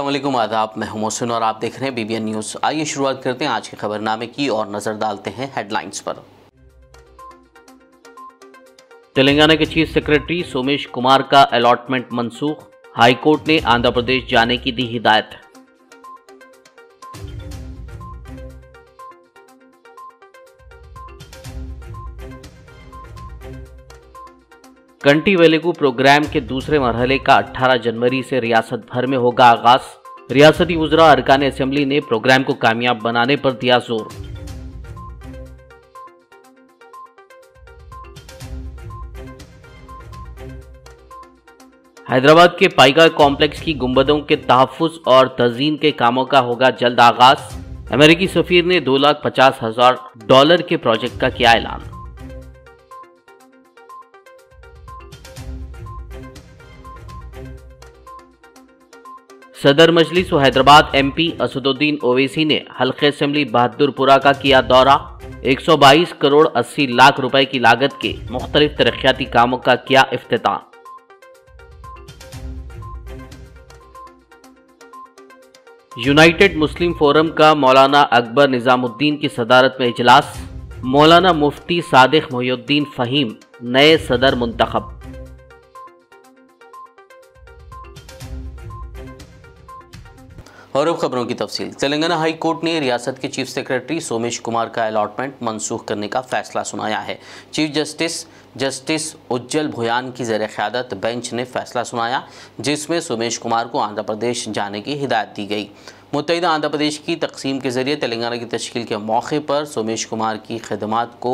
वालेकुम आदाब, मैं मोहसिन और आप देख रहे हैं बीबीएन न्यूज़ आइए शुरुआत करते हैं आज के खबरनामे की और नज़र डालते हैं हेडलाइंस पर। तेलंगाना के चीफ सेक्रेटरी सोमेश कुमार का अलॉटमेंट मनसूख। हाईकोर्ट ने आंध्र प्रदेश जाने की दी हिदायत। कंटी वेलेगू प्रोग्राम के दूसरे मरहले का 18 जनवरी से रियासत भर में होगा आगाज़। रियासती उजरा अरकान असेंबली ने प्रोग्राम को कामयाब बनाने पर दिया ज़ोर। हैदराबाद के पाइगा कॉम्प्लेक्स की गुंबदों के तहफ़ और तजीन के कामों का होगा जल्द आगाज़। अमेरिकी सफीर ने दो लाख पचास हज़ार डॉलर के प्रोजेक्ट का किया ऐलान। सदर मजलिस हैदराबाद एमपी असदुद्दीन ओवैसी ने हल्के असम्बली बहादुरपुरा का किया दौरा। 122 करोड़ 80 लाख रुपए की लागत के मुख्तलिफ़ तरक्याती कामों का किया अफ्ताह यूनाइटेड मुस्लिम फोरम का मौलाना अकबर निज़ामुद्दीन की सदारत में इजलास। मौलाना मुफ्ती सादिक मोहुद्दीन फ़हीम, नए सदर मुंतखब। और अब खबरों की तफसील। तेलंगाना हाई कोर्ट ने रियासत के चीफ सेक्रेटरी सोमेश कुमार का अलॉटमेंट मनसूख करने का फैसला सुनाया है। Chief justice justice Ujjwal Bhuyan की ज़र क़्यादत बेंच ने फैसला सुनाया, जिसमें सोमेश कुमार को आंध्र प्रदेश जाने की हिदायत दी गई। मुतहदा आंध्र प्रदेश की तकसीम के ज़रिए तेलंगाना की तश्ील के मौके पर सोमेश कुमार की खदमात को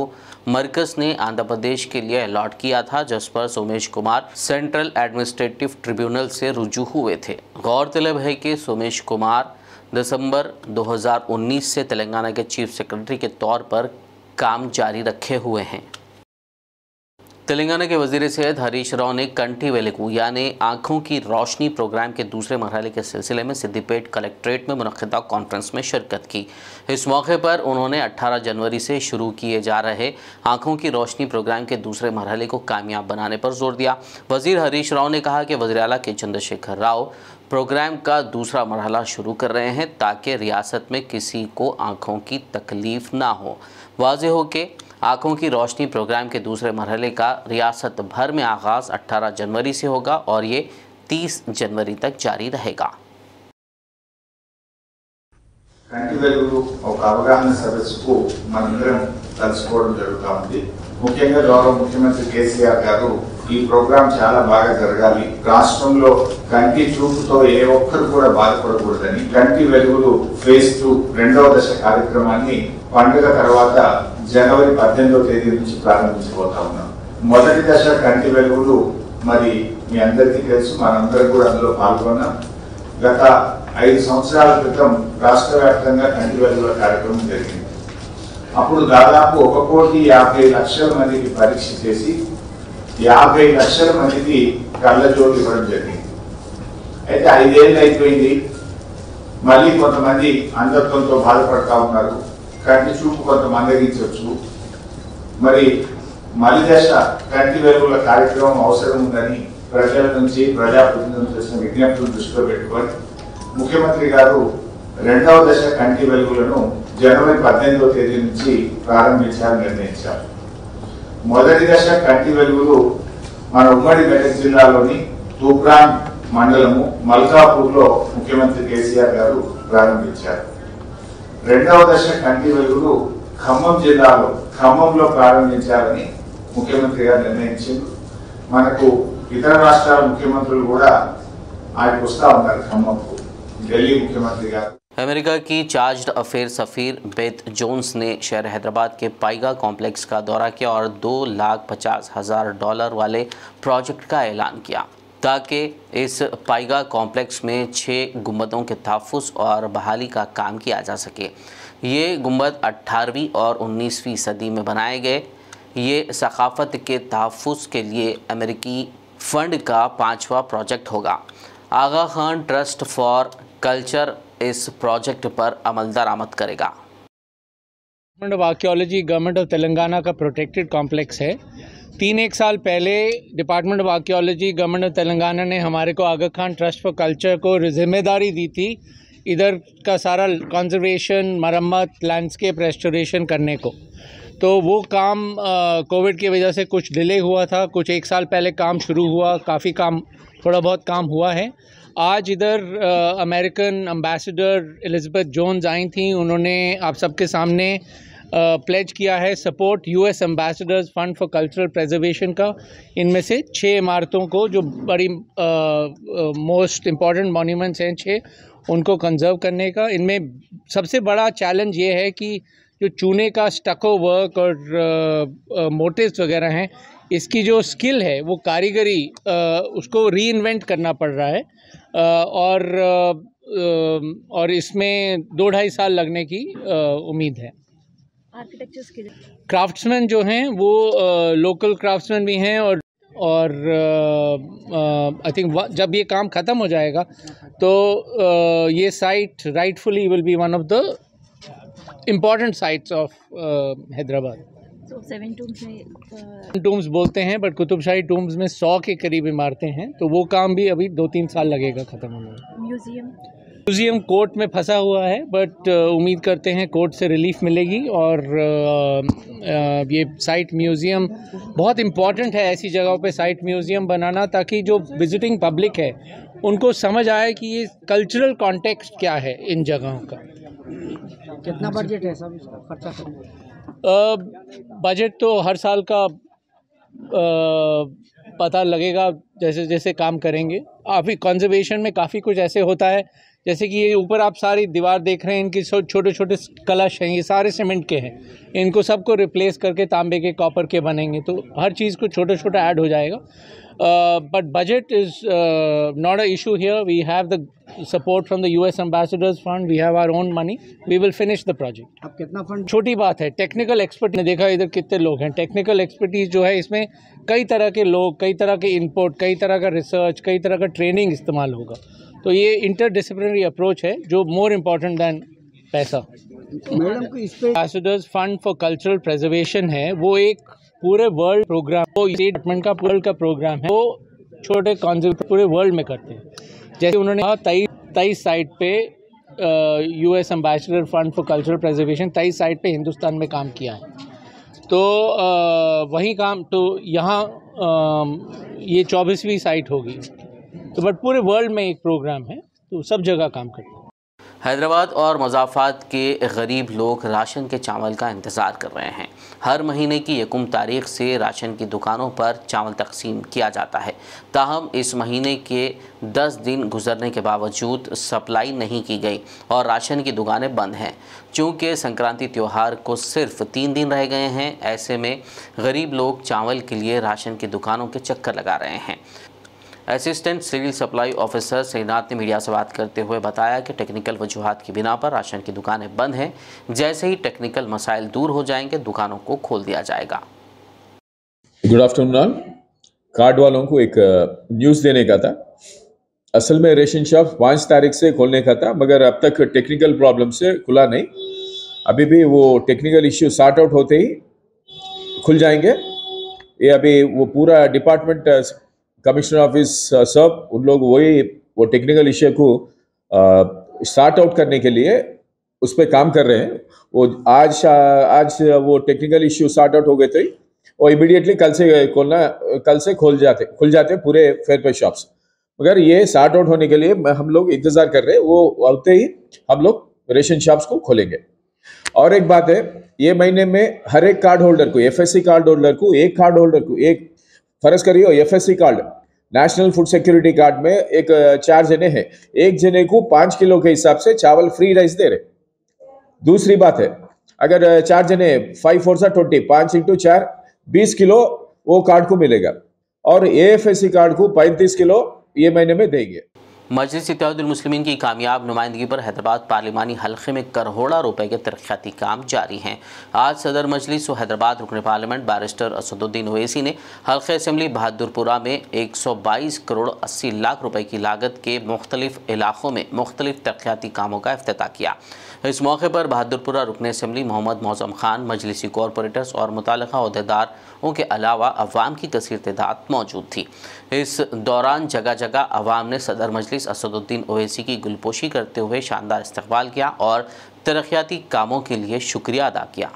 मरकज़ ने आंध्र प्रदेश के लिए अलॉट किया था, जिस पर Somesh Kumar central administrative tribunal से रुजू हुए थे। गौरतलब है कि सोमेश कुमार दिसंबर 2019 से तेलंगाना के चीफ सेक्रेटरी के तौर पर काम जारी रखे हुए हैं। तेलंगाना के वज़ीर सेहत हरीश राव ने कंठी वेलिकू यानी आँखों की रोशनी प्रोग्राम के दूसरे मरहले के सिलसिले में सिद्दीपेट कलेक्ट्रेट में मनदा कॉन्फ्रेंस में शिरकत की। इस मौके पर उन्होंने 18 जनवरी से शुरू किए जा रहे आँखों की रोशनी प्रोग्राम के दूसरे मरहले को कामयाब बनाने पर ज़ोर दिया। वज़ीर हरीश राव ने कहा कि वजी अला के चंद्रशेखर राव प्रोग्राम का दूसरा मरहला शुरू कर रहे हैं ताकि रियासत में किसी को आँखों की तकलीफ़ ना हो। वाज हो के आँखों की रोशनी प्रोग्राम के दूसरे मरहले का रियासत भर में आगाज़ 18 जनवरी से होगा और ये 30 जनवरी तक जारी रहेगा కంటి వెలుగులు ఒక అవగాహన సదస్సుకు మనందరం కలుసుకోవడం జరుగుతూ ఉంది ముఖ్యంగా గౌరవ ముఖ్యమంత్రి కేసీఆర్ గారు ఈ ప్రోగ్రాం చాలా బాగా జరగాలి రాష్ట్రంలో కంటి చూపుతో ఏ ఒక్కరు కూడా బాధపడకూడదని కంటి వెలుగులు ఫేజ్ టూ రెండవ దశ కార్యక్రమాన్ని పండుగ తర్వాత జనవరి పద్దెనిమిదో తేదీ నుంచి ప్రారంభించబోతా ఉన్నాం. మొదటి దశ కంటి వెలుగులు మరి మీ అందరికీ తెలుసు మనందరం కూడా అందులో పాల్గొన్నాం. గత ఐదు సంవత్సరాల క్రితం రాష్ట్ర వ్యాప్తంగా కంటి వెలుగుల కార్యక్రమం జరిగింది. అప్పుడు దాదాపు ఒక కోటి యాభై లక్షల మందికి పరీక్ష చేసి యాభై లక్షల మందికి కళ్ళజోడు ఇవ్వడం జరిగింది. అయితే ఐదేళ్ళు అయిపోయింది. మళ్ళీ కొంతమంది అంధత్వంతో బాధపడతా ఉన్నారు. కంటి చూపు కొంత మందగించవచ్చు మరి మలిదశ కంటి వెలుగుల కార్యక్రమం అవసరం ఉందని ప్రజల నుంచి ప్రజాప్రతినిధులు చేసిన విజ్ఞప్తులు దృష్టిలో పెట్టుకొని ముఖ్యమంత్రి గారు రెండవ దశ కంటి వెలుగులను జనవరి పద్దెనిమిదవ తేదీ నుంచి ప్రారంభించాలని నిర్ణయించారు. మొదటి దశ కంటి వెలుగులు మన ఉమ్మడి మెదక్ జిల్లాలోని తూప్రాన్ మండలము మల్కాపూర్లో ముఖ్యమంత్రి కేసీఆర్ గారు ప్రారంభించారు. రెండవ దశ కంటి వెలుగులు ఖమ్మం జిల్లాలో ఖమ్మంలో ప్రారంభించాలని ముఖ్యమంత్రి గారు నిర్ణయించారు మనకు ఇతర రాష్ట్రాల ముఖ్యమంత్రులు కూడా ఆయనకు వస్తా ఉన్నారు ఖమ్మంకు ఢిల్లీ ముఖ్యమంత్రి గారు अमेरिका की चार्ज अफेयर सफ़ीर बेथ जोन्स ने शहर हैदराबाद के पाइगा कॉम्प्लेक्स का दौरा किया और दो लाख पचास हज़ार डॉलर वाले प्रोजेक्ट का ऐलान किया ताकि इस पाइगा कॉम्प्लेक्स में छः गुम्बदों के तहफ़ और बहाली का काम किया जा सके। ये गुंबद 18वीं और 19वीं सदी में बनाए गए। ये सकाफ़त के तहफ़ के लिए अमेरिकी फ़ंड का पांचवा प्रोजेक्ट होगा। Aga Khan trust for culture इस प्रोजेक्ट पर अमल दरामद करेगा। Department of archaeology government of Telangana का प्रोटेक्टेड कॉम्प्लेक्स है। तीन एक साल पहले department of archaeology government of Telangana ने हमारे को Aga Khan trust for culture को ज़िम्मेदारी दी थी इधर का सारा कंजर्वेशन मरम्मत लैंडस्केप रेस्टोरेशन करने को। तो वो काम कोविड की वजह से कुछ डिले हुआ था, कुछ एक साल पहले काम शुरू हुआ, काफ़ी काम, थोड़ा बहुत काम हुआ है। आज इधर अमेरिकन एम्बेसडर एलिज़ाबेथ जोन्स आई थी, उन्होंने आप सबके सामने प्लेज किया है support US ambassadors fund for cultural preservation का। इनमें से छः इमारतों को जो बड़ी मोस्ट इंपॉर्टेंट मॉन्यूमेंट्स हैं छः उनको कंजर्व करने का। इनमें सबसे बड़ा चैलेंज ये है कि जो चूने का स्टको वर्क और मोटिव्स वगैरह हैं इसकी जो स्किल है वो कारीगरी आ, उसको री इन्वेंट करना पड़ रहा है। आ, और आ, और इसमें दो ढाई साल लगने की उम्मीद है। आर्किटेक्चर स्किल क्राफ्ट्समैन जो हैं वो लोकल क्राफ्ट्समैन भी हैं और और आई थिंक जब ये काम ख़त्म हो जाएगा तो आ, ये site rightfully will be one of the important sites of Hyderabad. Seven tombs बोलते हैं बट कुतुबशाही टूम्स में सौ के करीब इमारतें हैं तो वो काम भी अभी दो तीन साल लगेगा ख़त्म होने में। म्यूज़ियम म्यूज़ियम कोर्ट में फंसा हुआ है बट uh, उम्मीद करते हैं कोर्ट से रिलीफ मिलेगी और uh, uh, ये साइट म्यूज़ियम बहुत इंपॉर्टेंट है ऐसी जगहों पे साइट म्यूज़ियम बनाना ताकि जो विजिटिंग पब्लिक है उनको समझ आए कि ये कल्चरल कॉन्टेक्स्ट क्या है इन जगहों का। कितना बजट है सब खर्चा बजट तो हर साल का आ, पता लगेगा जैसे जैसे काम करेंगे। काफ़ी कंजर्वेशन में काफ़ी कुछ ऐसे होता है जैसे कि ये ऊपर आप सारी दीवार देख रहे हैं इनकी छोटे छोटे कलश हैं ये सारे सीमेंट के हैं इनको सबको रिप्लेस करके तांबे के कॉपर के बनेंगे तो हर चीज़ को छोटा छोटा ऐड हो जाएगा but budget is not a issue an we have the support from the US Ambassadors Fund. We have our own money. We will finish the project. अब कितना फंड छोटी बात है टेक्निकल एक्सपर्ट ने देखा इधर कितने लोग हैं टेक्निकल एक्सपर्टीज जो है इसमें कई तरह के लोग कई तरह के इनपुट कई तरह का रिसर्च कई तरह का ट्रेनिंग इस्तेमाल होगा तो ये इंटरडिसिप्लिनरी अप्रोच है जो मोर इम्पोर्टेंट दैन पैसा। मैडम को इस पे ambassadors fund for cultural preservation है वो एक पूरे वर्ल्ड प्रोग्राम वो स्टेट डिपार्टमेंट का वर्ल्ड का प्रोग्राम है वो छोटे कॉन्सेप्ट पूरे वर्ल्ड में करते हैं। जैसे उन्होंने कहा तेईस तेईस साइट पे U S ambassador fund for cultural preservation तेईस साइट पे हिंदुस्तान में काम किया है। तो वही काम तो यहाँ ये चौबीसवीं साइट होगी। तो बट पूरे वर्ल्ड में एक प्रोग्राम है तो सब जगह काम करते हैं। हैदराबाद और मजाफात के गरीब लोग राशन के चावल का इंतज़ार कर रहे हैं। हर महीने की यकुम तारीख से राशन की दुकानों पर चावल तकसीम किया जाता है। ताहम इस महीने के 10 दिन गुजरने के बावजूद सप्लाई नहीं की गई और राशन की दुकानें बंद हैं। चूँकि संक्रांति त्यौहार को सिर्फ़ तीन दिन रह गए हैं, ऐसे में गरीब लोग चावल के लिए राशन की दुकानों के चक्कर लगा रहे हैं। Assistant civil supply officer Srinath ने मीडिया से बात करते हुए बताया कि टेक्निकल वजूहत की बिना पर राशन की दुकानें बंद हैं। जैसे ही टेक्निकल मसाइल दूर हो जाएँगे, दुकानों को खोल दिया जाएगा। गुड आफ्टरनून कार्ड वालों को एक न्यूज़ देने का था। असल में रेशन शॉप पाँच तारीख से खोलने का था, मगर अब तक टेक्निकल प्रॉब्लम से खुला नहीं। अभी भी वो टेक्निकल इश्यू सॉर्ट आउट होते ही खुल जाएँगे। ये अभी वो पूरा डिपार्टमेंट कमिश्नर ऑफ़िस सब उन लोग वही, वो टेक्निकल इश्यू को स्टार्ट आउट करने के लिए उस पर काम कर रहे हैं। वो आज आज वो टेक्निकल इश्यू स्टार्ट आउट हो गए थे। वो इमिडिएटली कल से खोलना कल से खोल जाते, खुल जाते पूरे फेयर पे शॉप्स मगर ये स्टार्ट आउट होने के लिए हम लोग इंतज़ार कर रहे हैं। वो होते ही हम लोग रेशन शॉप्स को खोलेंगे। और एक बात है, ये महीने में हर एक कार्ड होल्डर को एफएससी कार्ड होल्डर को, एक कार्ड होल्डर को, एक फ़र्ज़ करियो F card national food security card में एक चार जने हैं। एक जने को पाँच किलो के हिसाब से चावल फ्री राइस दे रहे दूसरी बात है, अगर चार जने फाइव फोर सा ट्वेंटी पाँच इंटू चार, बीस किलो वो कार्ड को मिलेगा। और ए कार्ड को पैंतीस किलो ये महीने में देंगे। मजलिस मुस्लिमीन की कामयाब नुमाइंदगी पर हैदराबाद पार्लिमानी हल्के में करोड़ा रुपए के तरक्याती काम जारी हैं। आज सदर मजलिस व हैदराबाद रुकन पार्लियामेंट बैरिस्टर असदुद्दीन ओवैसी ने हल्के असम्बली बहादुरपुरा में 122 करोड़ 80 लाख रुपए की लागत के मुख्तलिफ़ इलाकों में मुख्तलिफ़ तरक्याती कामों का अफ्ताह किया। इस मौके पर बहादुरपुरा रुकन असम्बली मोहम्मद मौजम खान, मजलिसी कॉरपोरेटर्स और मुतल अहदेदारों के अलावा अवाम की कसर तदाद मौजूद थी। इस दौरान जगह जगह अवाम ने सदर मजलिस असदुद्दीन ओवैसी की गुलपोशी करते हुए शानदार इस्तबाल किया और तरक्याती कामों के लिए शुक्रिया अदा किया।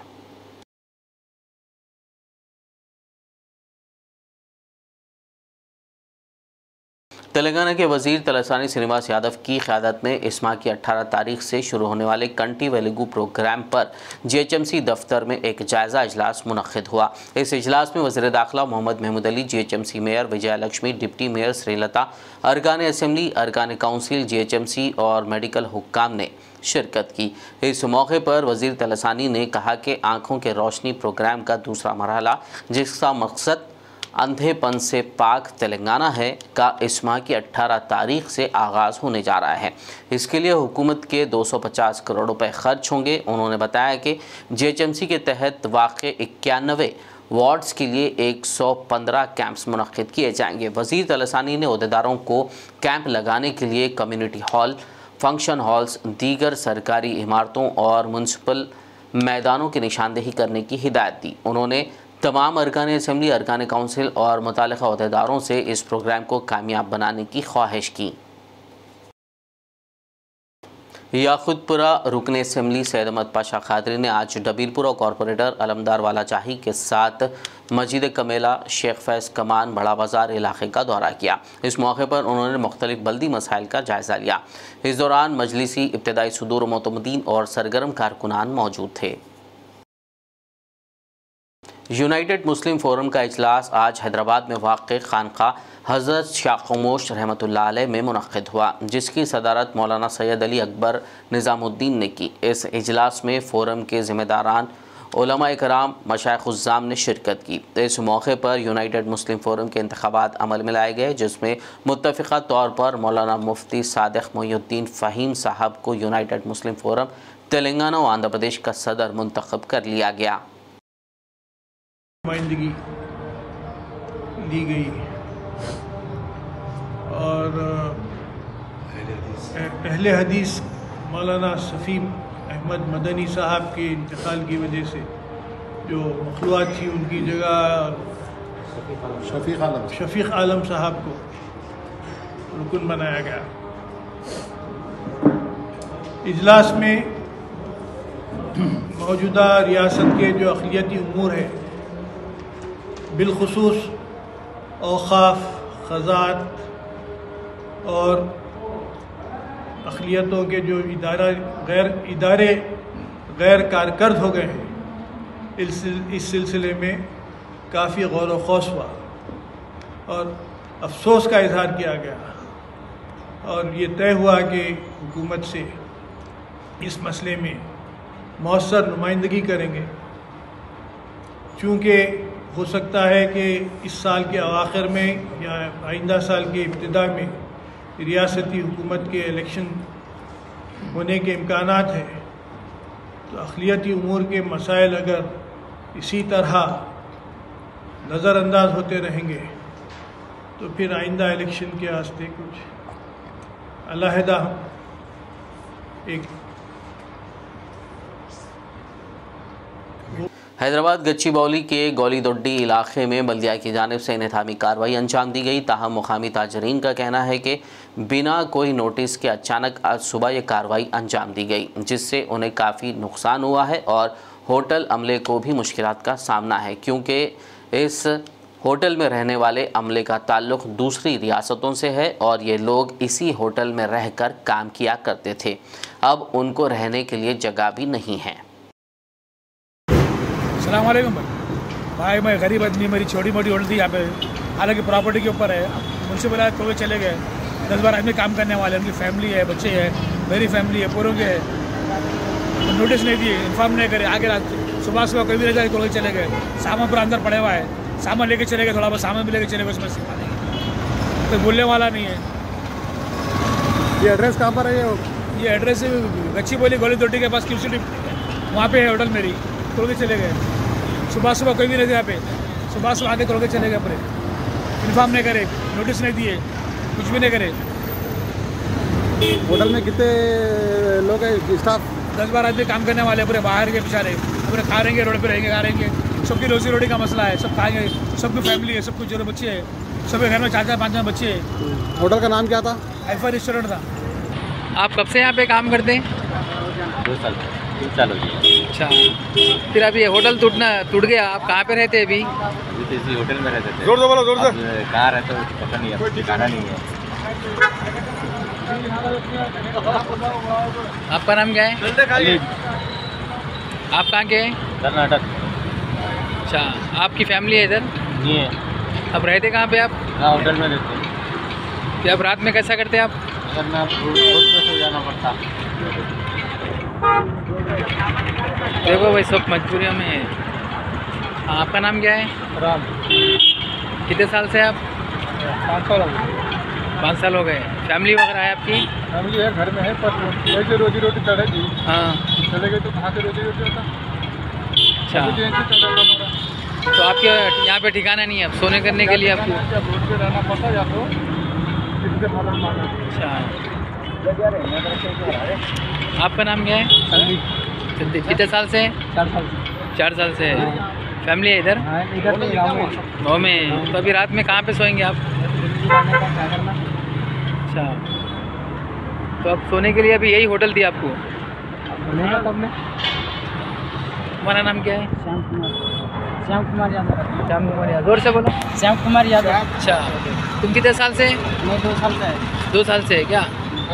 तेलंगाना के वज़ीर तलसानी श्रीनिवास यादव की क़्यादत में इस माह की 18 तारीख से शुरू होने वाले कंटी वेलगू प्रोग्राम पर जीएचएमसी दफ्तर में एक जायज़ा अजलास मुनद हुआ। इस अजलास में वजी दाखिला Mohammed Mahmood Ali, GHMC mayor Vijaya Lakshmi, deputy mayor Srilatha अरकान असम्बली अरकान काउंसिल, जीएचएमसी और मेडिकल हुक्काम ने शिरकत की। इस मौके पर वज़ीर तलसानी ने कहा कि आँखों के रोशनी प्रोग्राम का दूसरा मरहला, जिसका मकसद अंधेपन से पाक तेलंगाना है का इस माह की 18 तारीख से आगाज़ होने जा रहा है। इसके लिए हुकूमत के 250 करोड़ रुपए खर्च होंगे। उन्होंने बताया कि जेएचएमसी के तहत वाक़ इक्यानवे वार्ड्स के लिए 115 कैंप्स मुनद किए जाएँगे। वज़ीर तलसानी ने अहदेदारों को कैंप लगाने के लिए कम्युनिटी हॉल, फ़ंक्शन हॉल्स, दीगर सरकारी इमारतों और म्यूनसिपल मैदानों की निशानदेही करने की हिदायत दी। उन्होंने तमाम अरकान असम्बली, अरकान काउंसिल और मुतल अहदेदारों से इस प्रोग्राम को कामयाब बनाने की ख्वाहिश की। याखुदपुरा रुकन असम्बली सैद अहमद पाशा खादरी ने आज डबीरपुरा कॉरपोरेटर अलमदार वाला चाही के साथ मस्जिद कमेला, शेख फैज़ कमान, बड़ा बाज़ार इलाके का दौरा किया। इस मौके पर उन्होंने मुख्तलिफ़ बल्दी मसाइल का जायज़ा लिया। इस दौरान मजलिसी, इब्तदाई सदूर मतमदीन और सरगर्म कारकुनान मौजूद थे। यूनाइटेड मुस्लिम फोरम का अजलास आज हैदराबाद में वाक़ खानका हज़रत शाह खमोश रहमत में मनद हुआ, जिसकी सदारत मौलाना सैयद अली अकबर निज़ामुद्दीन ने की। इस अजलास में फ़ोरम के ज़िम्मेदारान कराम मशाख़ुज़ाम ने शिरकत की। इस मौके पर यूनाइटेड मुस्लिम फोरम के इंतबात अमल में लाए गए, जिसमें मुतफ़ा तौर पर मौलाना मुफ्ती सदक मोहुद्दीन फ़हीम साहब को यूनाइटेड मुस्लिम फोरम तेलंगाना और आंध्र प्रदेश का सदर मंतखब कर लिया गया। नुमाइंदगी ली गई। और पहले हदीस। मौलाना सफ़ीम अहमद मदनी साहब के इंतकाल की वजह से जो मखलूत थी उनकी जगह शफीक आलम। शफीक आलम साहब को रुकन बनाया गया। इजलास में मौजूदा रियासत के जो अखिलती अमूर है बिलखसूस औकाफ ख़जात और अखिलियतों के जो इदारा, गैर इदारे, गैर कारकर्द हो गए हैं, इस इस सिलसिले में काफ़ी गौर वोस हुआ और अफसोस का इजहार किया गया और ये तय हुआ कि हुकूमत से इस मसले में मौसर नुमाइंदगी करेंगे। चूँकि हो सकता है कि इस साल के अवाखिर में या आइंदा साल के इब्तदा में रियासती हुकूमत के इलेक्शन होने के इम्कान हैं। तो अखिलती अमूर के मसाइल अगर इसी तरह नज़रअंदाज होते रहेंगे तो फिर आइंदा इलेक्शन के वास्ते कुछ अलहदा एक हैदराबाद गच्ची बौली के गौली दोड्डी इलाके में बल्दिया की जानब से इनहमी कार्रवाई अंजाम दी गई। ताहम मुकामी ताजरीन का कहना है कि बिना कोई नोटिस के अचानक आज सुबह ये कार्रवाई अंजाम दी गई, जिससे उन्हें काफ़ी नुकसान हुआ है और होटल अमले को भी मुश्किल का सामना है, क्योंकि इस होटल में रहने वाले अमले का ताल्लुक दूसरी रियासतों से है और ये लोग इसी होटल में रहकर काम किया करते थे। अब उनको रहने के लिए जगह भी नहीं है। सलामकुम भाई भाई मैं गरीब आदमी मेरी छोटी मोटी होटल थी यहाँ पे हालाँकि प्रॉपर्टी के ऊपर है मुझसे बोला तो वे चले गए दस बार आदमी काम करने वाले उनकी फैमिली है बच्चे हैं मेरी फैमिली है पूरों के नोटिस नहीं दिए इन्फॉर्म नहीं करे आगे रात सुबह सुबह कभी भी रहता कोई चले गए सामान पूरा अंदर पड़े हुआ है सामान लेके चले गए थोड़ा बहुत सामान भी लेके चले गए उसमें तो बोलने वाला नहीं है ये एड्रेस कहाँ पर है ये ये एड्रेस गच्ची बोली गोली दोटी के पास क्यू सिटी वहाँ पे है होटल मेरी तो भी चले गए सुबह सुबह कोई भी नहीं था यहाँ पे। सुबह सुबह आगे तोड़ के चले गए पूरे। इन्फॉर्म नहीं करे नोटिस नहीं दिए कुछ भी नहीं करे। होटल में कितने लोग हैं? स्टाफ दस बारह आदमी काम करने वाले पूरे बाहर के बेचारे। पूरे खा रहेंगे रोड पे रहेंगे खा रहेंगे। सबकी रोजी रोटी का मसला है सब खाएँगे। सबकी फैमिली है सब कुछ जो बच्चे हैं। सबके घर में चार चार पाँच पाँच बच्चे हैं। होटल का नाम क्या था? आईफा रेस्टोरेंट था। आप कब से यहाँ पे काम करते हैं? दो साल तीन साल हो गए। अच्छा। फिर अभी ये होटल टूटना टूट गया आप कहाँ पे रहते अभी? अभी तो इसी होटल में रहते थे। ज़ोर से बोलो, ज़ोर से। कहाँ रहते हो पता नहीं है ठिकाना नहीं। है। आपका नाम क्या है? आप कहाँ के हैं? कर्नाटक। अच्छा आपकी फैमिली है इधर? नहीं है। अब रहते कहाँ पे आप? हाँ होटल में रहते हैं। फिर अब रात में कैसा करते हैं आप? अगर मैं सो जाना पड़ता। देखो भाई सब मजबूरियों में है। आपका नाम क्या है? राम। कितने साल से आप? पाँच साल हो गए। पाँच साल हो गए। फैमिली वगैरह है आपकी? फैमिली है घर में है पर वैसे रोजी रोटी चढ़ेगी हाँ। चले गए तो कहाँ से रोजी रोटी होता? अच्छा। तो तो आपके यहाँ पे ठिकाना नहीं है अब सोने करने के लिए आपको? रोड पे रहना पड़ता या तो। अच्छा। आपका नाम क्या है? संदीप। कितने साल से चार साल से। चार साल से फैमिली है इधर? हाँ इधर तो गाँव में में तो अभी रात में कहाँ पे सोएँगे आप? क्या अच्छा। तो अब सोने के लिए अभी यही होटल दिया आपको? तुम्हारा नाम क्या है? श्याम कुमार। श्याम कुमार यादव। श्याम कुमार यादव। ज़ोर से बोलो। श्याम कुमार यादव। अच्छा। तुम कितने साल से मैं दो साल से है। दो साल से है क्या?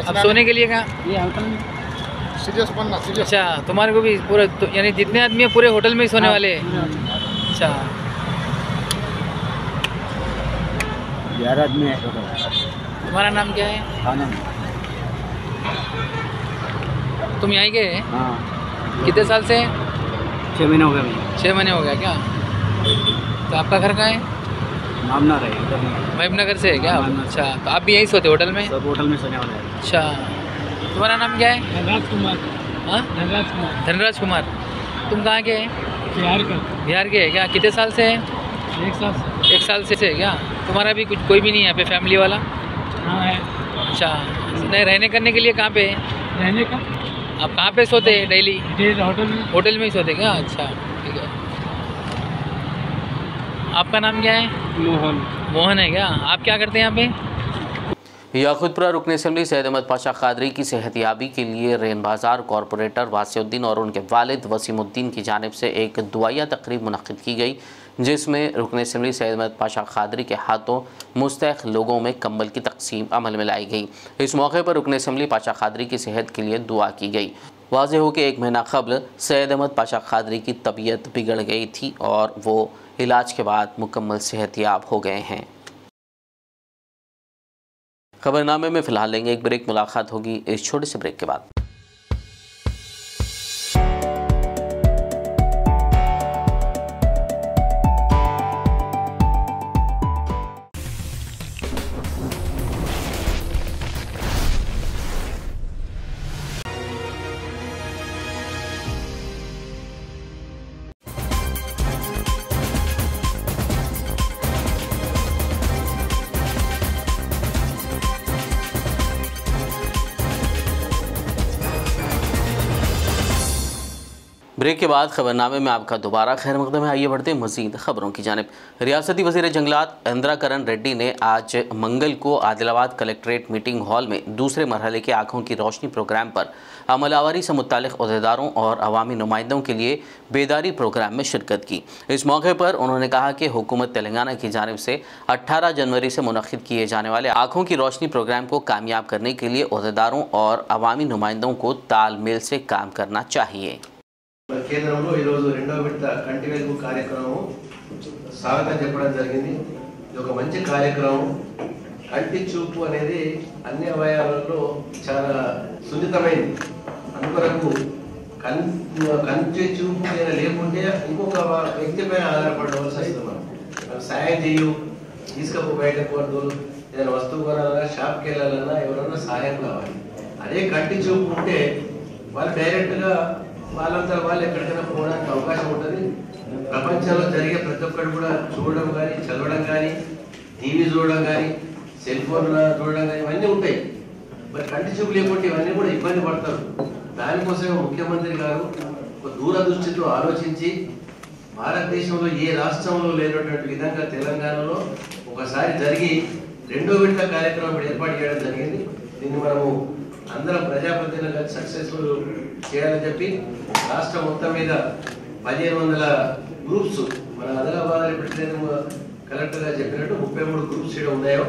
अब सोने के लिए कहाँ? ये होटल में। सीरियस बनना सीरियस अच्छा तुम्हारे को भी पूरे तो, यानी जितने आदमी हैं पूरे होटल में ही सोने वाले हैं? अच्छा। ग्यारह आदमी है तुम्हारा नाम क्या है? आनंद। तुम यहीं के हैं? हाँ। कितने साल से छः महीने हो गए छः महीने हो गया क्या? तो आपका घर कहाँ है? इधर नहीं महबूबनगर से है क्या? हाँ, हाँ। अच्छा तो आप भी यहीं सोते होटल में? सब होटल में सोने वाले हैं। अच्छा। तुम्हारा नाम क्या है? धनराज कुमार हाँ? धनराज कुमार धनराज कुमार तुम कहाँ के हैं? बिहार का। बिहार के हैं क्या? कितने साल से है? एक साल से। एक साल से है क्या? तुम्हारा भी कुछ कोई भी नहीं है यहाँ पे फैमिली वाला? हाँ है। अच्छा। नहीं रहने करने के लिए कहाँ पे है? रहने का। आप कहाँ पे सोते हैं डेली होटल में। होटल में ही सोते क्या? अच्छा ठीक है। आपका नाम क्या है? मोहन। मोहन है क्या? आप क्या करते हैं यहाँ पे? याकुतपुरा रुकन असम्बली सैद अहमद पाशा कादरी की सेहतियाबी के लिए रेन बाज़ार, कॉरपोरेटर वासीउद्दीन और उनके वालिद वसीमुद्दीन की जानब से एक दुआया तकरीब मनद की गई, जिसमें रुकन असम्बली सैद अहमद पाशा कादरी के हाथों मुस्तक लोगों में कम्बल की तकसीम अमल में लाई गई। इस मौके पर रुकन असम्बली पाशा कादरी की सेहत के लिए दुआ की गई। वाज हो कि एक महीना कबल सैद अहमद पाशा कादरी की तबीयत बिगड़ गई थी और वो इलाज के बाद मुकम्मल सेहतियाब हो गए हैं। खबरनामे में फ़िलहाल लेंगे एक ब्रेक मुलाकात होगी इस छोटे से ब्रेक के बाद। ब्रेक के बाद खबरनामे में आपका दोबारा खैर मकदम है। आइए बढ़ते मजीद खबरों की जानब। रियासती वज़ीर जंगलात इंदिरा करण रेड्डी ने आज मंगल को आदिलाबाद कलेक्ट्रेट मीटिंग हॉल में दूसरे मरहले के आँखों की रोशनी प्रोग्राम पर अमलावरी से मुतल अहदेदारों और अवामी नुमाइंदों के लिए बेदारी प्रोग्राम में शिरकत की। इस मौके पर उन्होंने कहा कि हुकूमत तेलंगाना की जानब से अट्ठारह जनवरी से मुनद किए जाने वाले आँखों की रोशनी प्रोग्राम को कामयाब करने के लिए अहदेदारों और अवामी नुमाइंदों को तालमेल से काम करना चाहिए। కేంద్రంలో ఈరోజు రెండవ విడత కంటి వెలుగు కార్యక్రమం స్వాగతం చెప్పడం జరిగింది. ఇది ఒక మంచి కార్యక్రమం. కంటి చూపు అనేది అన్ని అవయవాలలో చాలా సున్నితమైంది. అందువరకు కన్ కంటి చూపు ఏదైనా లేకుంటే ఇంకొక వ్యక్తి పైన ఆధారపడవలసి వస్తుంది మనం. సాయం చేయు తీసుకపో బయటకూడదు ఏదైనా వస్తువు కొనాలన్నా షాప్కి వెళ్ళాలన్నా ఎవరన్నా సహాయం కావాలి. అదే కంటి చూపు ఉంటే వాళ్ళు డైరెక్ట్గా వాళ్ళంతా వాళ్ళు ఎక్కడికైనా పోవడానికి అవకాశం ఉంటుంది. ప్రపంచంలో జరిగే ప్రతి ఒక్కరు కూడా చూడడం కానీ చదవడం కానీ టీవీ చూడడం కానీ సెల్ ఫోన్ చూడడం కానీ ఇవన్నీ ఉంటాయి. మరి కంటి చూపు లేకుంటే ఇవన్నీ కూడా ఇబ్బంది పడతారు. దానికోసమే ముఖ్యమంత్రి గారు ఒక దూరదృష్టితో ఆలోచించి భారతదేశంలో ఏ రాష్ట్రంలో లేనటువంటి విధంగా తెలంగాణలో ఒకసారి జరిగి రెండో విడత కార్యక్రమం ఏర్పాటు చేయడం జరిగింది. దీన్ని మనము అందరం ప్రజాప్రతినిధులుగా సక్సెస్ఫుల్ చేయాలని చెప్పి రాష్ట్రం మొత్తం మీద పదిహేను వందల గ్రూప్స్ మన ఆదిలాబాద్ రిప్రజెంటేటివ్ కలెక్టర్ గారు చెప్పినట్టు ముప్పై మూడు గ్రూప్స్ ఇక్కడ ఉన్నాయో.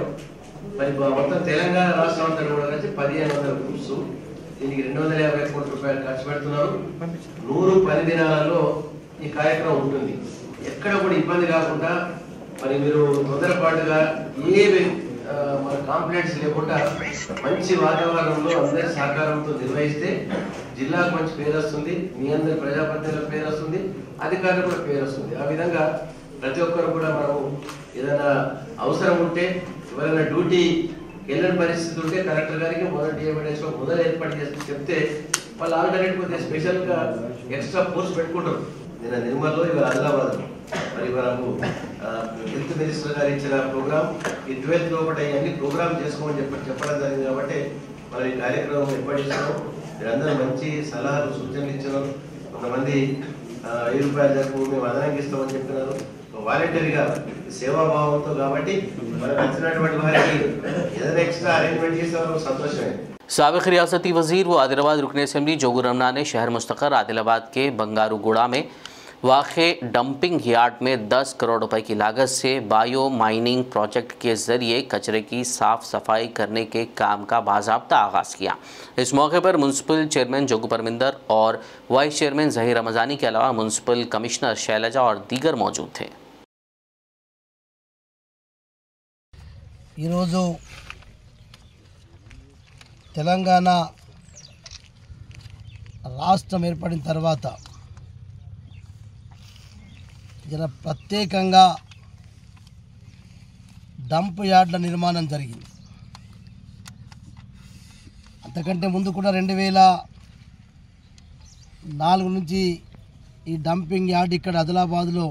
మరి మొత్తం తెలంగాణ రాష్ట్రం అంతా కూడా కలిసి పదిహేను వందల గ్రూప్స్ దీనికి రెండు వందల యాభై కోట్ల రూపాయలు ఖర్చు పెడుతున్నారు. నూరు పని దినాలలో ఈ కార్యక్రమం ఉంటుంది. ఎక్కడ కూడా ఇబ్బంది కాకుండా మరి మీరు తొందరపాటుగా ఏ మన కాంప్లైంట్స్ లేకుండా మంచి వాతావరణంలో అందరి సహకారంతో నిర్వహిస్తే జిల్లాకు మంచి పేరు వస్తుంది మీ అందరి ప్రజాప్రతినిధులకు పేరు వస్తుంది అధికారులకు కూడా పేరు వస్తుంది. ఆ విధంగా ప్రతి ఒక్కరు కూడా మనము ఏదైనా అవసరం ఉంటే ఎవరైనా డ్యూటీ వెళ్ళని పరిస్థితి ఉంటే కలెక్టర్ గారికి మొదటి డిఎంఎస్ మొదలు ఏర్పాటు చేసి చెప్తే వాళ్ళు ఆల్టర్నేట్ కొద్దిగా స్పెషల్గా ఎక్స్ట్రా ఫోర్స్ పెట్టుకుంటారు. నిన్న నిర్మల్లో ఇవాళ ఆదిలాబాద్. మరి మనకు హెల్త్ మినిస్టర్ గారు ఇచ్చిన ప్రోగ్రామ్ ఈ ట్వెల్త్ లోపల ఇవన్నీ ప్రోగ్రామ్ చేసుకోమని చెప్ప చెప్పడం జరిగింది కాబట్టి మనం ఈ కార్యక్రమం ఏర్పాటు చేస్తున్నాం మీరందరూ మంచి సలహాలు సూచనలు ఇచ్చినారు కొంతమంది ఆ, వెయ్యి రూపాయల దాకా మేము అదనంగా ఇస్తామని చెప్పినారు వాలంటరీగా సేవాభావంతో కాబట్టి మనకు వచ్చినటువంటి వారికి ఏదైనా ఎక్స్ట్రా అరేంజ్మెంట్ చేసేవారు సంతోషమే सबक रियासती वजीर व आदिलाबाद रुकन असम्बली जोगुर रमना ने शहर मुस्तकर आदिलाबाद के बंगारूगुड़ा में वाक़ डंपिंग यार्ड में 10 करोड़ रुपए की लागत से बायो माइनिंग प्रोजेक्ट के जरिए कचरे की साफ सफाई करने के काम का बाजाबता आगाज़ किया इस मौके पर म्यूनसिपल चेयरमैन जोगू परमिंदर और वाइस चेयरमैन जहीर रमज़ानी के अलावा म्यूनसिपल कमिश्नर शैलजा और दीगर मौजूद थे ఈరోజు తెలంగాణ రాష్ట్రం ఏర్పడిన తర్వాత జర ప్రత్యేకంగా డంప్ యార్డ్ల నిర్మాణం జరిగింది. అంతకంటే ముందు కూడా రెండు వేల నాలుగు నుంచి ఈ డంపింగ్ యార్డ్ ఇక్కడ ఆదిలాబాద్లో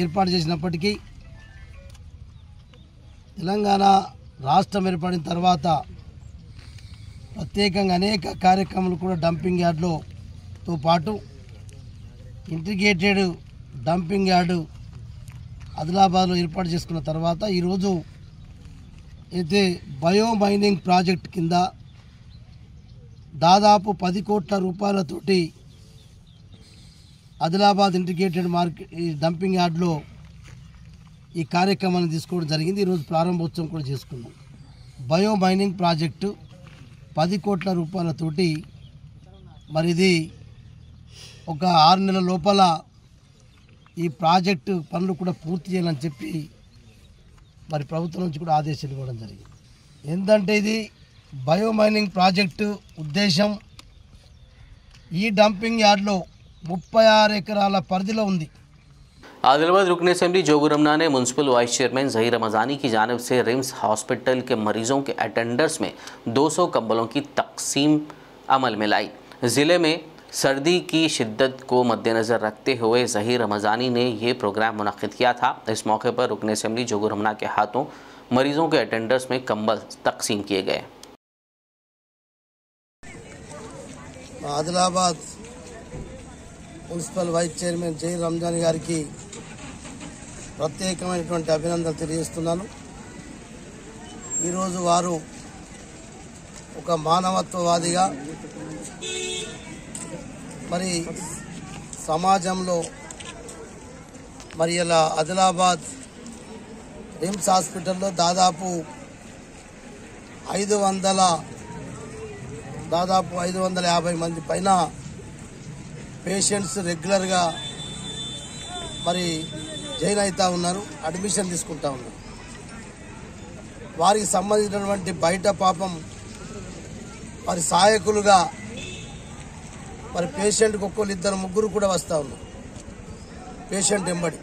ఏర్పాటు చేసినప్పటికీ తెలంగాణ రాష్ట్రం ఏర్పడిన తర్వాత ప్రత్యేకంగా అనేక కార్యక్రమాలు కూడా డంపింగ్ యార్డ్లో తో పాటు ఇంటిగ్రేటెడ్ డంపింగ్ యార్డు ఆదిలాబాద్లో ఏర్పాటు చేసుకున్న తర్వాత ఈరోజు అయితే బయో మైనింగ్ ప్రాజెక్ట్ కింద దాదాపు పది కోట్ల రూపాయలతోటి ఆదిలాబాద్ ఇంటిగ్రేటెడ్ మార్కెట్ ఈ డంపింగ్ యార్డ్లో ఈ కార్యక్రమాన్ని తీసుకోవడం జరిగింది. ఈరోజు ప్రారంభోత్సవం కూడా చేసుకున్నాం. బయో మైనింగ్ ప్రాజెక్టు పది కోట్ల రూపాయలతోటి మరి ఇది ఒక ఆరు నెలల లోపల ఈ ప్రాజెక్టు పనులు కూడా పూర్తి చేయాలని చెప్పి మరి ప్రభుత్వం నుంచి కూడా ఆదేశాలు ఇవ్వడం జరిగింది ఏంటంటే ఇది బయో మైనింగ్ ప్రాజెక్టు ఉద్దేశం ఈ డంపింగ్ యార్డ్లో ముప్పై ఆరు ఎకరాల పరిధిలో ఉంది आदिलाबाद रुकन असम्बली जोगू रमना ने municipal vice chairman Zaheer Ramzani की जानब से रिम्स हॉस्पिटल के मरीजों के अटेंडर्स में 200 कंबलों की तकसीम अमल में लाई ज़िले में सर्दी की शिद्दत को मद्देनज़र रखते हुए जहीर रमज़ानी ने ये प्रोग्राम मुनद किया था इस मौके पर रुकन असम्बली जोगू रमना के हाथों मरीजों के अटेंडर्स में कंबल तकसीम किए गए ఆదిలాబాద్ మున్సిపల్ వైస్ చైర్మన్ జై రంజాన్ గారికి ప్రత్యేకమైనటువంటి అభినందనలు తెలియజేస్తున్నాను ఈరోజు వారు ఒక మానవత్వవాదిగా మరి సమాజంలో మరి ఇలా ఆదిలాబాద్ రిమ్స్ హాస్పిటల్లో దాదాపు ఐదు వందల దాదాపు ఐదు వందల యాభై మంది పైన పేషెంట్స్ రెగ్యులర్గా మరి జైన్ అవుతూ ఉన్నారు అడ్మిషన్ తీసుకుంటా ఉన్నారు. వారికి సంబంధించినటువంటి బయట పాపం వారి సహాయకులుగా మరి పేషెంట్కి ఒక్కొక్కరు ఇద్దరు ముగ్గురు కూడా వస్తూ ఉన్నారు. పేషెంట్ ఎంబడి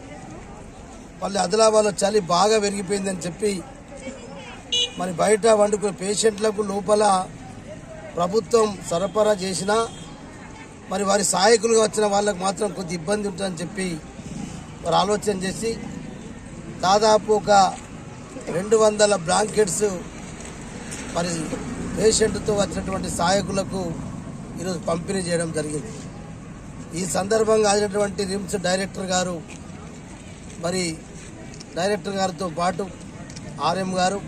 మళ్ళీ ఆదిలాబాద్లో చలి బాగా పెరిగిపోయిందని చెప్పి మరి బయట వండుకునే పేషెంట్లకు లోపల ప్రభుత్వం సరఫరా చేసినా మరి వారి సహాయకులుగా వచ్చిన వాళ్ళకు మాత్రం కొద్ది ఇబ్బంది ఉంటుందని చెప్పి వారు ఆలోచన చేసి దాదాపు ఒక రెండు వందల బ్లాంకెట్స్ మరి పేషెంట్తో వచ్చినటువంటి సహాయకులకు ఈరోజు పంపిణీ చేయడం జరిగింది. ఈ సందర్భంగా అయినటువంటి రిమ్స్ డైరెక్టర్ గారు మరి డైరెక్టర్ గారితో పాటు ఆర్ఎం గారు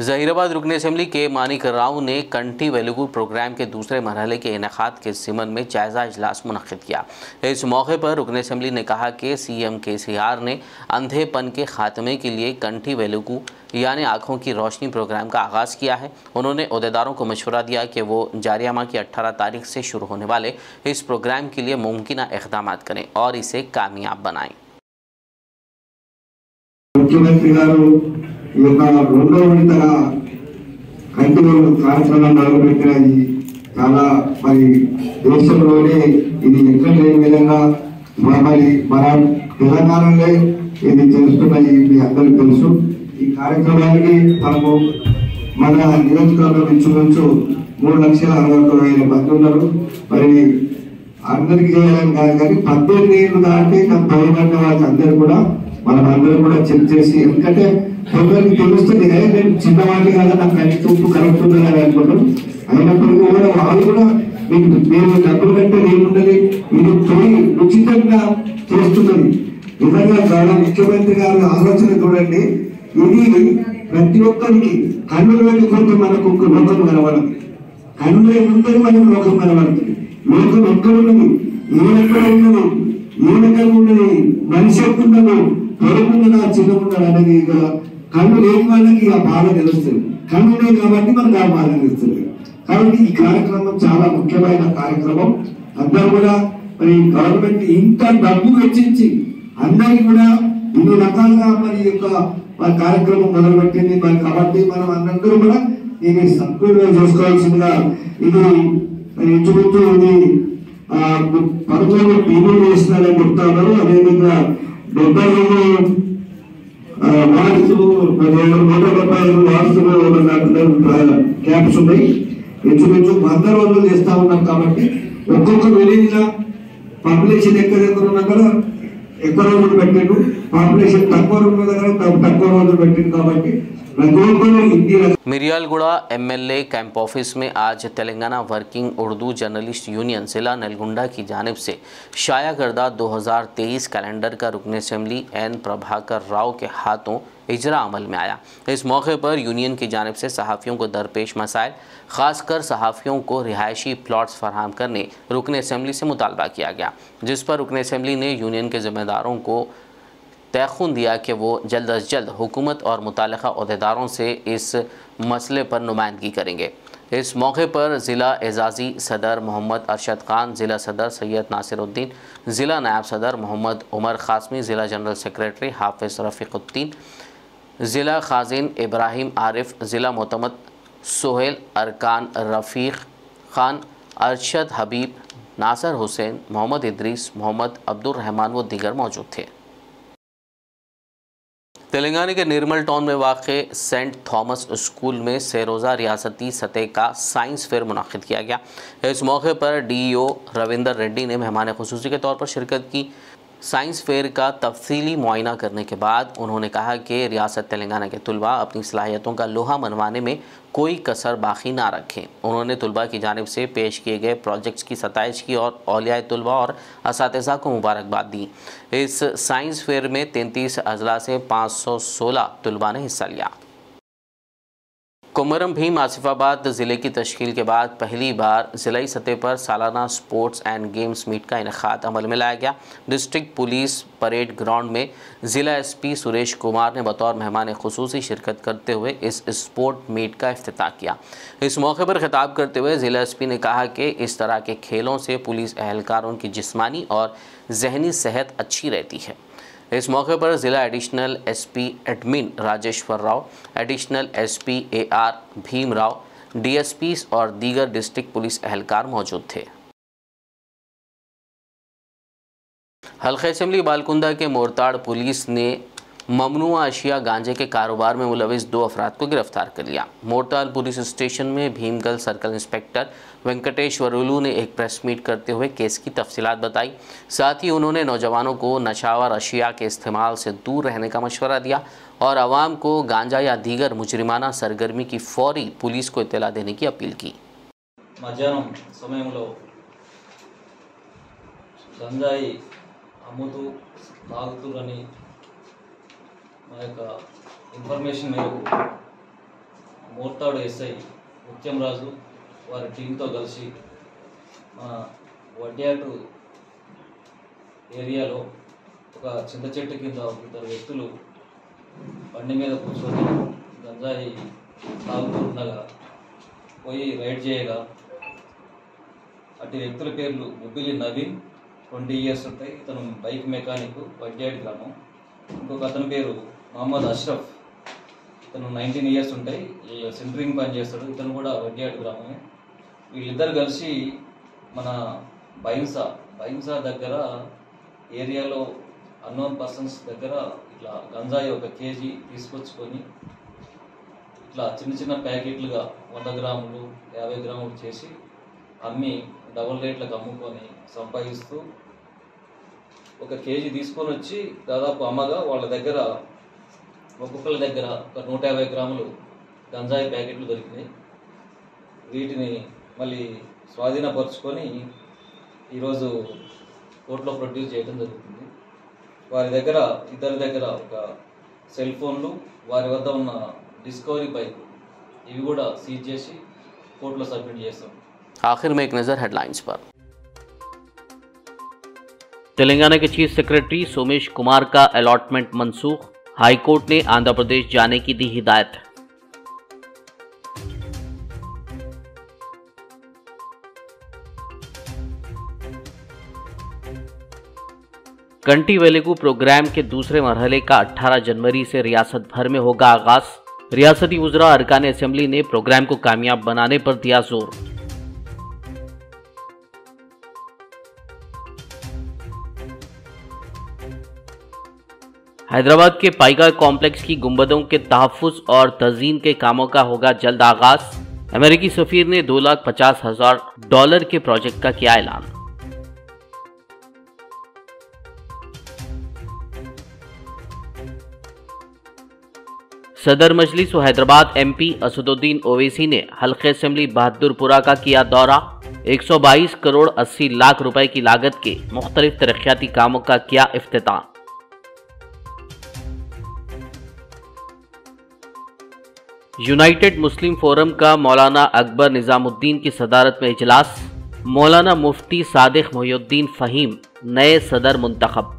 जहीराबाद रुकन असम्बली के मानिक राव ने कंठी वेलुगु प्रोग्राम के दूसरे मरहले के इनका के सिमन में जायज़ा इजलास मुनद किया। इस मौके पर रुकन असम्बली ने कहा कि सी एम के सी आर ने अंधेपन के खात्मे के लिए कंठी वेलुगु, यानी आँखों की रोशनी प्रोग्राम का आगाज़ किया है। उन्होंने अहदेदारों को मशवरा दिया कि वो जारिया माह की अट्ठारह तारीख से शुरू होने वाले इस प्रोग्राम के लिए मुमकिन इकदाम करें और इसे कामयाब बनाएँ। ఈ యొక్క రెండో విడతల కంటిలో కార్యక్రమం మొదలుపెట్టినది చాలా మరి దేశంలోనే ఇది ఎక్కడ లేని విధంగా మరి మన తెలంగాణలో ఇది తెలుస్తున్నది మీ అందరికీ తెలుసు. ఈ కార్యక్రమానికి మనము మన నియోజకవర్గం ఇచ్చుకొచ్చు మూడు లక్షల అరవై ఒక్క వేల మంది ఉన్నారు. మరి అందరికీ చేయాలని కాదు కానీ పద్దెనిమిది ఏళ్ళు దాటి నాకు వాళ్ళకి అందరూ కూడా మనం అందరూ కూడా చెక్ చేసి ఎందుకంటే కొందరికి తెలుస్తుంది నేను చిన్నవాటి కాదా నాకు కంటి చూపు కరెక్ట్ ఉంది అనుకుంటాం. అయినప్పటికీ కూడా వాళ్ళు కూడా మీకు మీరు డబ్బులు కట్టే ఏముండదు ఇది తొలి ఉచితంగా చేస్తున్నది. నిజంగా చాలా ముఖ్యమంత్రి గారి ఆలోచన చూడండి ఇది ప్రతి ఒక్కరికి కన్నులు కొంత మనకు ఒక లోకం కనబడదు కన్నులు ఏముంటుంది మనకు లోకం కనబడుతుంది లోకం ఎక్కడ ఉన్నది? ఏనెక్కడ ఉన్నది? ఏనెక్కడ ఉన్నది? మనిషి ఎక్కడ పొరుగున్నదా చిన్న అనేది ఇక కళ్ళు లేని వాళ్ళకి ఆ బాధ తెలుస్తుంది. కళ్ళు లేదు కాబట్టి మనకు ఆ బాధ తెలుస్తుంది. కాబట్టి ఈ కార్యక్రమం చాలా ముఖ్యమైన కార్యక్రమం. అందరూ కూడా మరి గవర్నమెంట్ ఇంత డబ్బు వెచ్చించి అందరికీ కూడా ఇన్ని రకాలుగా మరి యొక్క మరి కార్యక్రమం మొదలుపెట్టింది. మరి కాబట్టి మనం అందరూ కూడా దీన్ని సంపూర్ణంగా చేసుకోవాల్సిందిగా ఇది మరి ఇంచుమించు ఇది పదకొండు పీరియడ్ వేస్తున్నారని చెప్తా ఉన్నారు అదేవిధంగా డెబ్బై ఐదు నూట డెబ్బై ఐదు వార్డ్స్ క్యాంప్స్ ఉన్నాయి. ఇంచుమించు వంద రోజులు చేస్తా ఉన్నాం కాబట్టి ఒక్కొక్క విలేజ్ పాపులేషన్ ఎక్కడ ఎక్కడ ఉన్నా కూడా ఎక్కువ రోజులు పెట్టిండు పాపులేషన్ తక్కువ ఉన్న దగ్గర తక్కువ- తక్కువ రోజులు పెట్టిండు కాబట్టి ప్రతి ఒక్కరు ఇన్ని రకాల मिरियालगुड़ा एमएलए कैंप ऑफिस में आज Telangana working Urdu journalist union जिला नलगुंडा की जानिब से शाया करदा 2023 कैलेंडर का रुकन असम्बली एन प्रभाकर राव के हाथों इजरा अमल में आया। इस मौके पर यूनियन की जानब से सहाफ़ियों को दरपेश मसाइल, खासकर सहाफ़ियों को रिहायशी प्लाट्स फराहम करने, रुकन असम्बली से मुतालबा किया गया, जिस पर रुकन असम्बली ने यूनियन के ज़िम्मेदारों को तयखुन दिया कि वो जल्द अज जल्द हुकूमत और मुतल अहदेदारों से इस मसले पर नुमाइंदगी करेंगे। इस मौके पर ज़िला एजाज़ी सदर मोहम्मद अरशद खान, ज़िला सदर सैयद नासिरुद्दीन, ज़िला नायब सदर मोहम्मद उमर खासमी, ज़िला जनरल सेक्रेटरी हाफिज़ रफ़ीक़ुद्दीन ज़िला खाजिन इब्राहिम आरिफ, ज़िला मोतमद सोहेल अरकान रफ़ीक ख़ान, अरशद हबीब, नासर हुसैन, मोहम्मद इदरीस, मोहम्मद अब्दुलरहमान व दीगर मौजूद थे। तेलंगाना के निर्मल टाउन में वाक़ सेंट थॉमस स्कूल में सेरोज़ा रियासती सतह का साइंस फेयर मुनद किया गया। इस मौके पर डीईओ रविंदर रेड्डी ने मेहमान खसूसी के तौर पर शिरकत की। साइंस फेयर का तफसीली मुआयना करने के बाद उन्होंने कहा कि रियासत तेलंगाना के तलबा अपनी सलाहियतों का लोहा मनवाने में कोई कसर बाकी ना रखें। उन्होंने तलबा की जानब से पेश किए गए प्रोजेक्ट्स की सतश की और अलिया तलबा और इस को मुबारकबाद दी। इस साइंस फेयर में तैंतीस अजला से पाँच सौ सोलह तलबा ने हिस्सा लिया। कुमरम भीम आसिफाबाद ज़िले की तश्कील के बाद पहली बार ज़िलाई सतह पर सालाना स्पोर्ट्स एंड गेम्स मीट का इनका अमल में लाया गया। डिस्ट्रिक्ट पुलिस परेड ग्राउंड में ज़िला एस पी सुरेश कुमार ने बतौर मेहमान खसूसी शिरकत करते हुए इस स्पोर्ट मीट का अफ्ताह किया। इस मौके पर खिताब करते हुए ज़िला एस पी ने कहा कि इस तरह के खेलों से पुलिस एहलकारों की जिसमानी और जहनी सेहत अच्छी रहती है। इस मौके पर ज़िला additional SP admin Rajeshwar Rao, additional SP AR R Bheem Rao DSP और दीगर डिस्ट्रिक्ट पुलिस एहलकार मौजूद थे। हल्के असम्बली बालकुंदा के मोरताड़ पुलिस ने ममनुआ अशिया गांजे के कारोबार में मुलविस दो अफराद को गिरफ्तार कर लिया मोरताल पुलिस स्टेशन में Bheemgal circle inspector Venkateshwarlu ने एक प्रेस मीट करते हुए केस की तफसीलात बताई साथ ही उन्होंने नौजवानों को नशावर अशिया के इस्तेमाल से दूर रहने का मशवरा दिया और आवाम को गांजा या दीगर मुजरिमाना सरगर्मी की फौरी पुलिस को इतला देने की अपील की మధ్యాహ్నం సమయంలో గంజాయి అమ్ముతూ తాగుతురని మా యొక్క ఇన్ఫర్మేషన్ మేరకు మోర్తాడు ఎస్ఐ ముత్యంరాజు వారి టీంతో కలిసి మా వడ్డ్యాటు ఏరియాలో ఒక చింత చెట్టు కింద ఇద్దరు వ్యక్తులు బండి మీద కూర్చొని గంజాయి తాగుతుండగా పోయి రైడ్ చేయగా అటు వ్యక్తుల పేర్లు ముబ్బిలి నవీన్ ట్వంటీ ఇయర్స్ ఉంటాయి. ఇతను బైక్ మెకానిక్ వడ్యాడి గ్రామం. ఇంకొక అతని పేరు మహమ్మద్ అష్రఫ్. ఇతను నైన్టీన్ ఇయర్స్ ఉంటాయి. ఈ సెంటరింగ్ పని చేస్తాడు. ఇతను కూడా వడ్యాడి గ్రామమే. వీళ్ళిద్దరు కలిసి మన బైన్సా బైన్సా దగ్గర ఏరియాలో అన్నోన్ పర్సన్స్ దగ్గర ఇట్లా గంజాయి ఒక కేజీ తీసుకొచ్చుకొని ఇట్లా చిన్న చిన్న ప్యాకెట్లుగా వంద గ్రాములు యాభై గ్రాములు చేసి అమ్మి డబుల్ రేట్లకు అమ్ముకొని సంపాదిస్తూ ఒక కేజీ తీసుకొని వచ్చి దాదాపు అమ్మగా వాళ్ళ దగ్గర ఒక్కొక్కరి దగ్గర ఒక నూట యాభై గ్రాములు గంజాయి ప్యాకెట్లు దొరికినాయి వీటిని మళ్ళీ స్వాధీనపరుచుకొని ఈరోజు కోర్టులో ప్రొడ్యూస్ చేయడం జరుగుతుంది వారి దగ్గర ఇద్దరి దగ్గర ఒక సెల్ ఫోన్లు వారి వద్ద ఉన్న డిస్కవరీ బైక్ ఇవి కూడా సీజ్ చేసి కోర్టులో సబ్మిట్ చేస్తాం आखिर में एक नज़र हेडलाइंस पर तेलंगाना के चीफ सेक्रेटरी सोमेश कुमार का अलॉटमेंट मनसूख हाईकोर्ट ने आंध्र प्रदेश जाने की दी हिदायत। कंटी वेलेगू प्रोग्राम के दूसरे मरहले का 18 जनवरी से रियासत भर में होगा आगाज़। रियासती उजरा अरकान असेंबली ने प्रोग्राम को कामयाब बनाने पर दिया ज़ोर। हैदराबाद के पाइगा कॉम्प्लेक्स की गुंबदों के तहफ़ और तजीन के कामों का होगा जल्द आगाज़। अमेरिकी सफीर ने दो लाख पचास हज़ार डॉलर के प्रोजेक्ट का किया ऐलान। सदर मजलिस हैदराबाद एमपी असदुद्दीन ओवैसी ने हल्के असम्बली बहादुरपुरा का किया दौरा। 122 करोड़ 80 लाख रुपए की लागत के मुख्तलिफ़ तरक्याती कामों का किया अफ्ताह यूनाइटेड मुस्लिम फोरम का मौलाना अकबर निज़ामुद्दीन की सदारत में इजलास, मौलाना मुफ्ती सादिक मोहुद्दीन फ़हीम, नए सदर मुंतखब।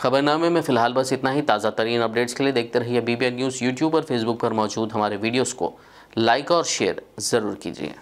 खबरनामे में फ़िलहाल बस इतना ही। ताज़ा तरीन अपडेट्स के लिए देखते रहिए बीबीएन न्यूज़ यूट्यूब और फेसबुक पर मौजूद हमारे वीडियोज़ को। लाइक और शेयर ज़रूर कीजिए।